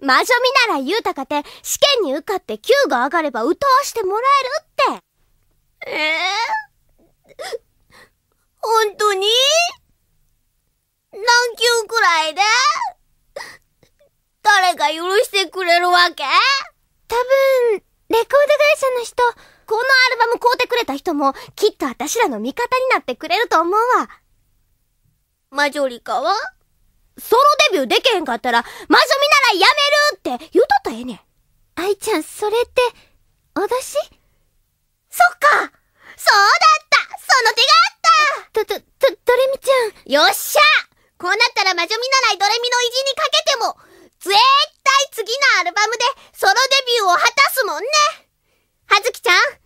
魔女見習い言うたかて、試験に受かって級が上がれば歌わしてもらえるって。ええー、本当に？何級くらいで？誰が許してくれるわけ？多分、レコード会社の人、このアルバム買うてくれた人も、きっと私らの味方になってくれると思うわ。マジョリカは？ソロデビューできへんかったら、魔女見習いやめるって言うとったらええねん。愛ちゃん、それって、脅しそっか。そうだった。その手があった。ど、ど、ど、ドレミちゃん。よっしゃ。こうなったら魔女見習いドレミの意地にかけても、絶対次のアルバムでソロデビューを果たすもんね。はずきちゃん